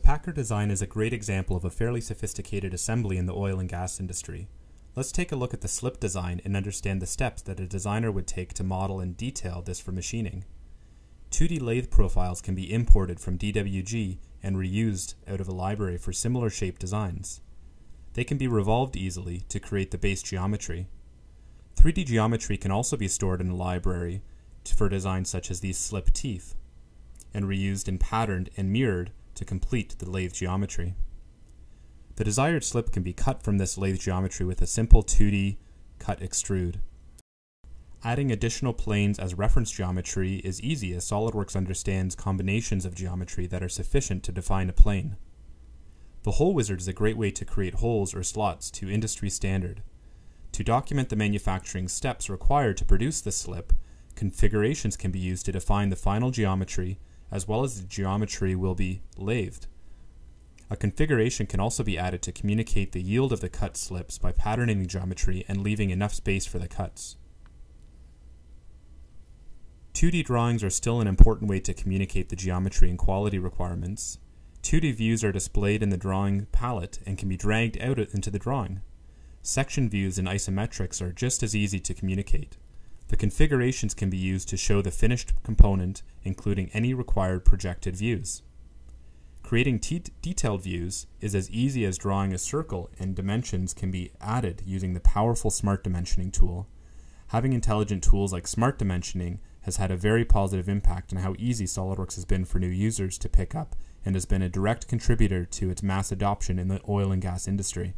Packer design is a great example of a fairly sophisticated assembly in the oil and gas industry. Let's take a look at the slip design and understand the steps that a designer would take to model and detail this for machining. 2D lathe profiles can be imported from DWG and reused out of a library for similar shape designs. They can be revolved easily to create the base geometry. 3D geometry can also be stored in a library for designs such as these slip teeth, and reused and patterned and mirrored to complete the lathe geometry. The desired slip can be cut from this lathe geometry with a simple 2D cut extrude. Adding additional planes as reference geometry is easy as SOLIDWORKS understands combinations of geometry that are sufficient to define a plane. The hole wizard is a great way to create holes or slots to industry standard. To document the manufacturing steps required to produce the slip, configurations can be used to define the final geometry as well as the geometry will be lathed. A configuration can also be added to communicate the yield of the cut slips by patterning the geometry and leaving enough space for the cuts. 2D drawings are still an important way to communicate the geometry and quality requirements. 2D views are displayed in the drawing palette and can be dragged out into the drawing. Section views and isometrics are just as easy to communicate. The configurations can be used to show the finished component, including any required projected views. Creating detailed views is as easy as drawing a circle and dimensions can be added using the powerful Smart Dimensioning tool. Having intelligent tools like Smart Dimensioning has had a very positive impact on how easy SOLIDWORKS has been for new users to pick up and has been a direct contributor to its mass adoption in the oil and gas industry.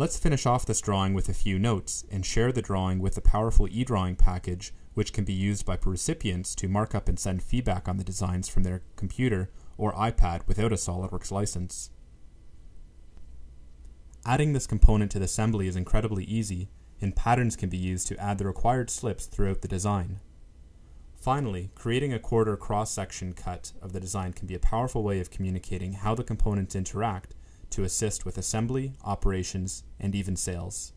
Let's finish off this drawing with a few notes and share the drawing with the powerful eDrawing package which can be used by recipients to mark up and send feedback on the designs from their computer or iPad without a SOLIDWORKS license. Adding this component to the assembly is incredibly easy and patterns can be used to add the required slips throughout the design. Finally, creating a quarter cross-section cut of the design can be a powerful way of communicating how the components interact to assist with assembly, operations, and even sales.